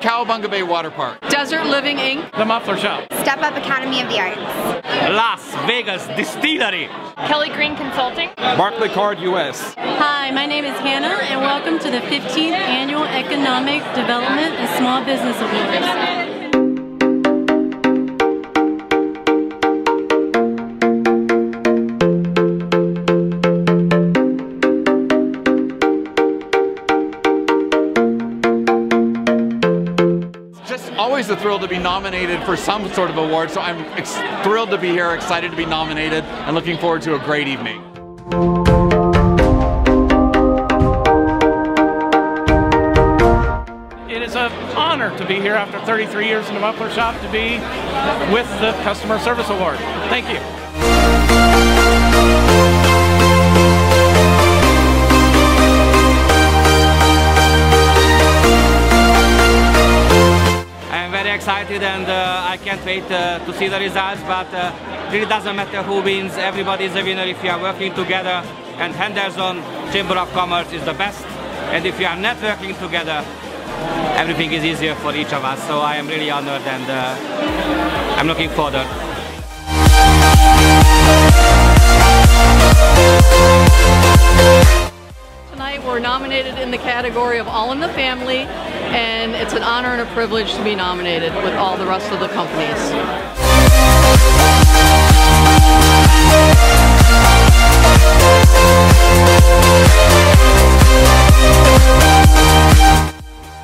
Cowabunga Bay Water Park. Desert Living Inc. The Muffler Shop. Step Up Academy of the Arts. Las Vegas Distillery. Kelly Green Consulting. Barclaycard US. Hi, my name is Hannah and welcome to the 15th Annual Economic Development and Small Business Awards. Always a thrill to be nominated for some sort of award, so I'm thrilled to be here, excited to be nominated, and looking forward to a great evening. It is an honor to be here after 33 years in the muffler shop to be with the Customer Service Award. Thank you. Excited and uh, I can't wait uh, to see the results but uh, really doesn't matter who wins, everybody is a winner. If you are working together and Henderson Chamber of Commerce is the best. And if you are not working together everything is easier for each of us. So I am really honored and uh, I'm looking forward. Tonight we're nominated in the category of All in the Family and it's an honor and a privilege to be nominated with all the rest of the companies.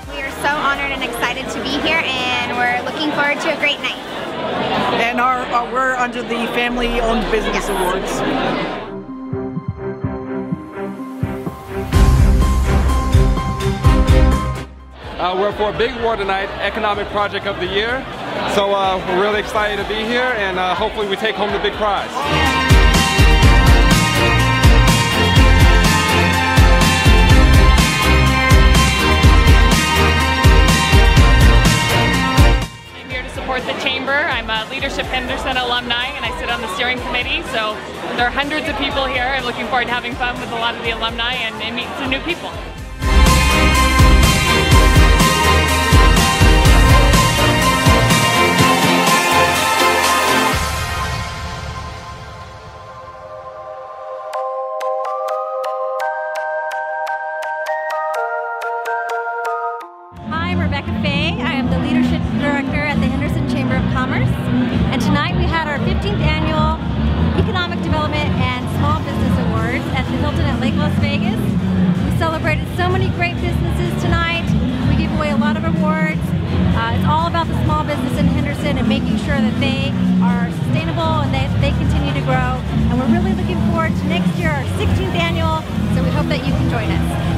We are so honored and excited to be here and we're looking forward to a great night. And our, uh, we're under the Family Owned Business yes. Awards. Uh, we're for big War tonight, Economic Project of the Year. So uh, we're really excited to be here and uh, hopefully we take home the big prize. I'm here to support the Chamber. I'm a Leadership Henderson alumni and I sit on the steering committee. So there are hundreds of people here. I'm looking forward to having fun with a lot of the alumni and, and meet some new people. Rebecca Fay. I am the Leadership Director at the Henderson Chamber of Commerce. And tonight we had our 15th annual Economic Development and Small Business Awards at the Hilton at Lake Las Vegas. We celebrated so many great businesses tonight. We gave away a lot of awards. Uh, it's all about the small business in Henderson and making sure that they are sustainable and that they continue to grow. And we're really looking forward to next year, our 16th annual, so we hope that you can join us.